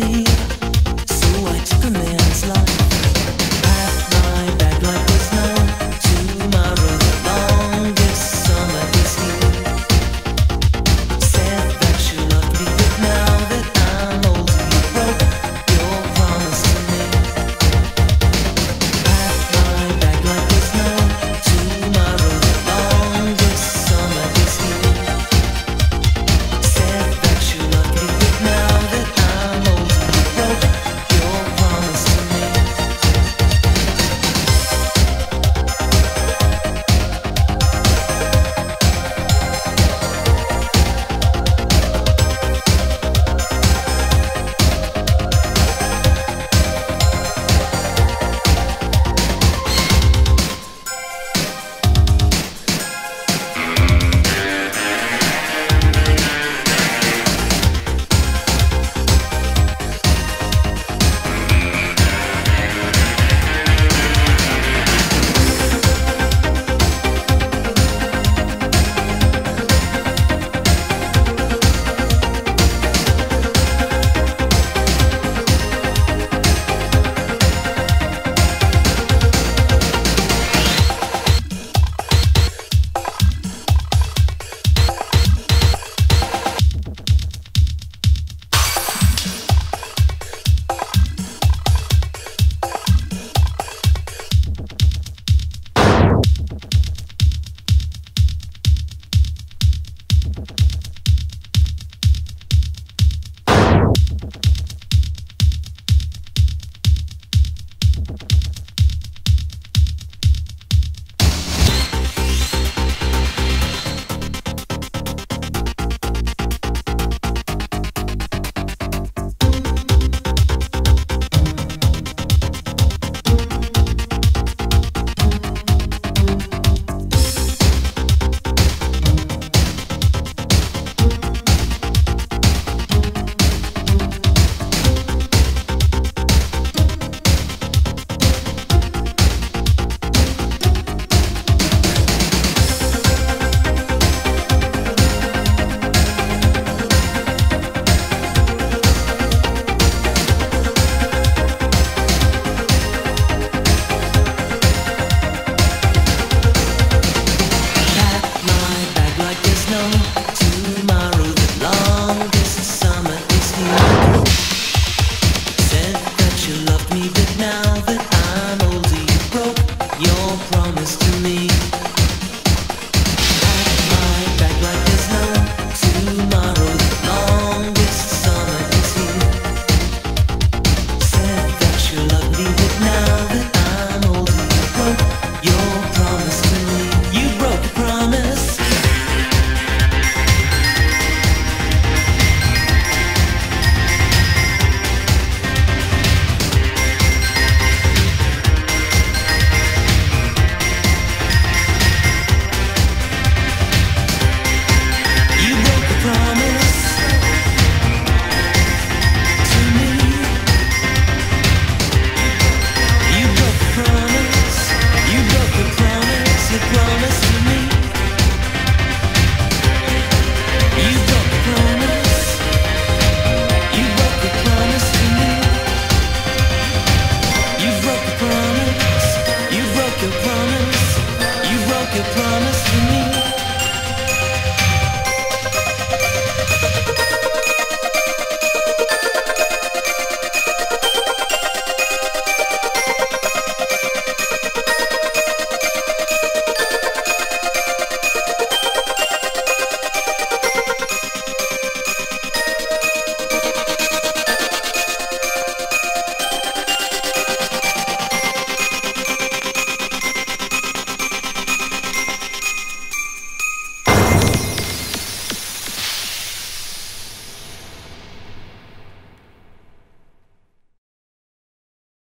me.